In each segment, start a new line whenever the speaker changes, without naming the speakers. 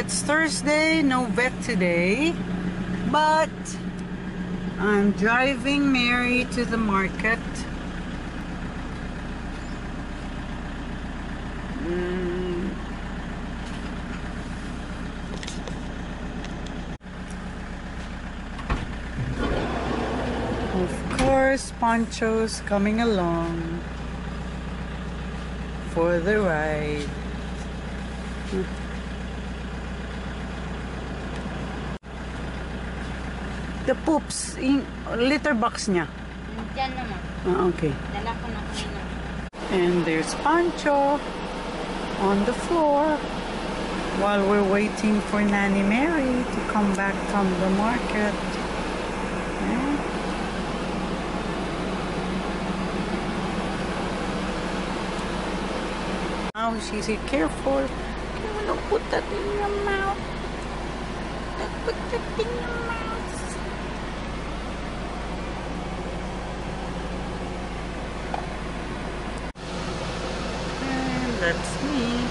it's Thursday, no vet today, but I'm driving Mary to the market. Mm. Of course, Pancho's coming along for the ride. The poops, in litter box niya.
Diyan naman.
Ah, okay.
Dala ko na kanina.
And there's Pancho on the floor while we're waiting for Nanny Mary to come back from the market. Yeah. Now she said, careful. Don't put that in your mouth. Don't put that in your mouth. That's me.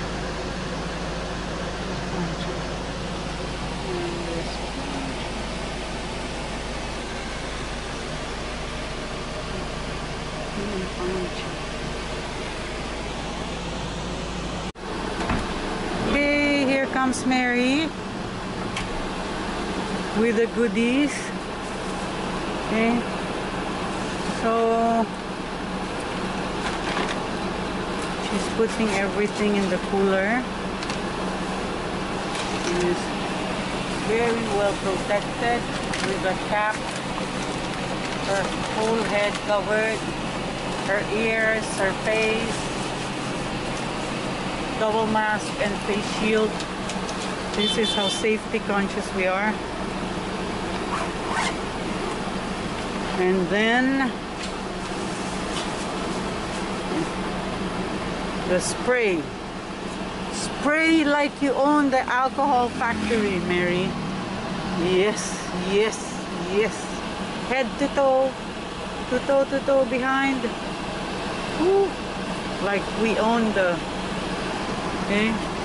Hey, here comes Mary with the goodies. Okay. So she's putting everything in the cooler. She's very well protected with a cap. Her whole head covered, her ears, her face double mask and face shield. This is how safety conscious we are. And then the spray. Spray like you own the alcohol factory, Mary. Yes, yes, yes. Head to toe, to toe to toe behind. Woo. Like we own the Okay.